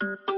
Thank you.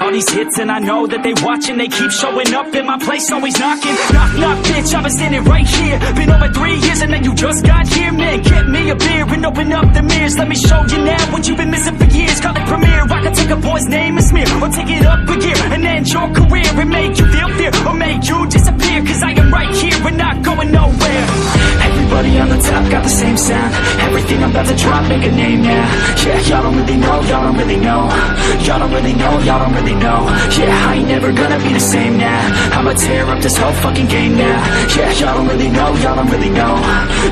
All these hits and I know that they watching. They keep showing up in my place, always knocking. Knock, knock, bitch, I've been standing right here. Been over three years and then you just got here Man, get me a beer and open up the mirrors. Let me show you now what you've been missing for years. Call it premiere, I can take a boy's name and smear Or take it up a gear and end your career And make you feel fear or make you disappear. Cause I am right here. And not going nowhere. Everybody on the top got the same sound. Everything I'm about to drop, make a name now. Yeah, y'all don't really know, y'all don't really know Y'all don't really know, y'all don't really know. Yeah, I ain't never gonna be the same now I'ma tear up this whole fucking game now. Yeah, y'all don't really know, y'all don't really know.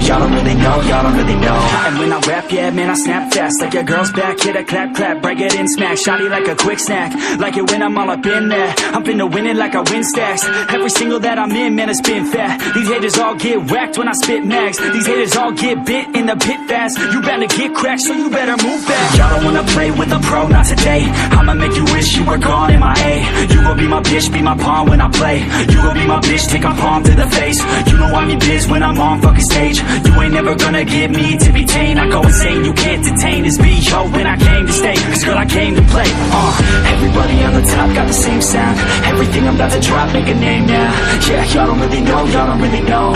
Y'all don't really know, y'all don't really know. And when I rap, yeah, man, I snap fast. Like your girl's back, hit a clap, clap Break it in, smack, shotty like a quick snack. Like it when I'm all up in there. I'm finna win it like I win stacks. Every single that I'm in, man, it's been fat. These haters all get whacked when I spit max. These haters all get bit in the pit fast. You better get cracked, so you better move back. Y'all don't wanna play with a pro, not today. I'ma make you wish you were gone in my A. You gon' be my bitch, be my pawn when I play You gon' be my bitch, take my palm to the face. You know I'm your biz when I'm on fucking stage. You ain't never gonna get me to be tamed I go insane, you can't detain. This beat, yo When I came to stay, cause girl I came to play. Uh, Everybody on the top got the same sound. Everything I'm about to drop, make a name now. Yeah, y'all don't really know, y'all don't really know.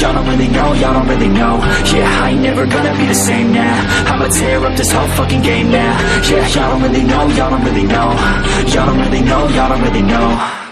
Y'all don't really know, y'all don't really know. Yeah, I ain't never gonna be the same now. I'ma tear up this whole fucking game now. Yeah, y'all don't really know, y'all don't really know. Y'all don't really know, y'all don't really know